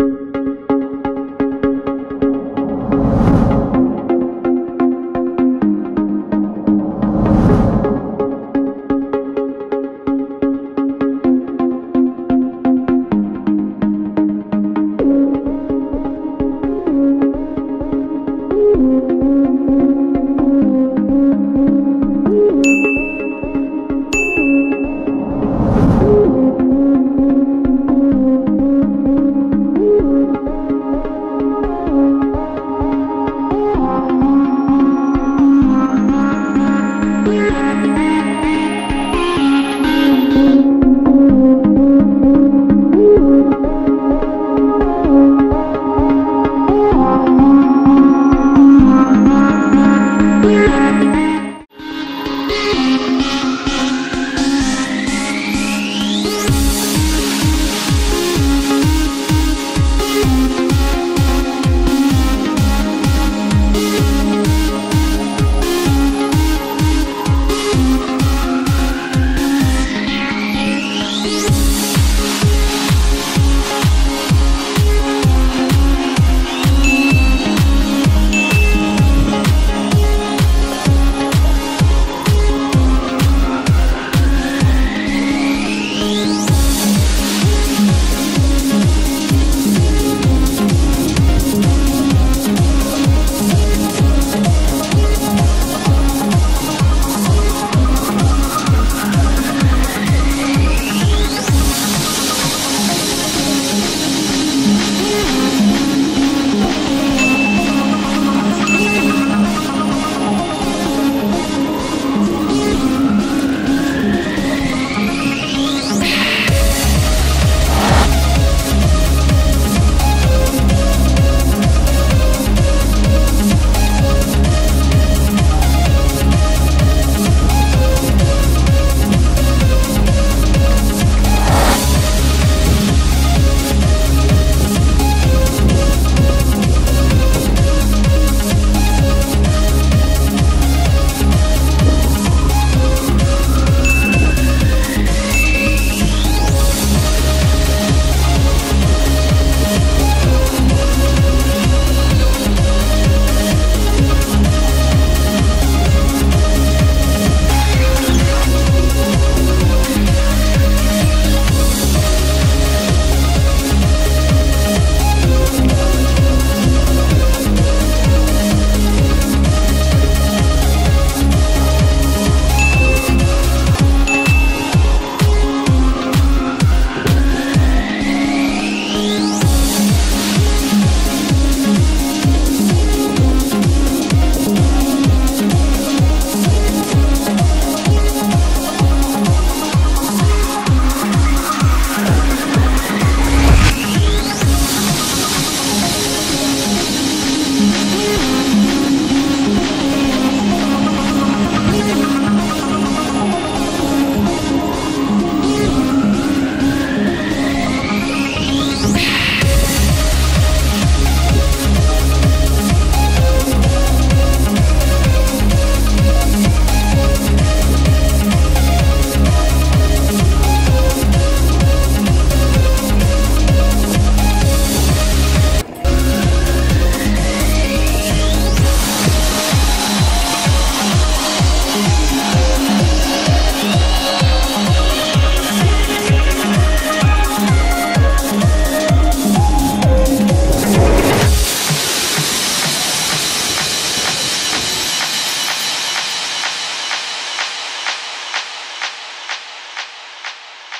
Música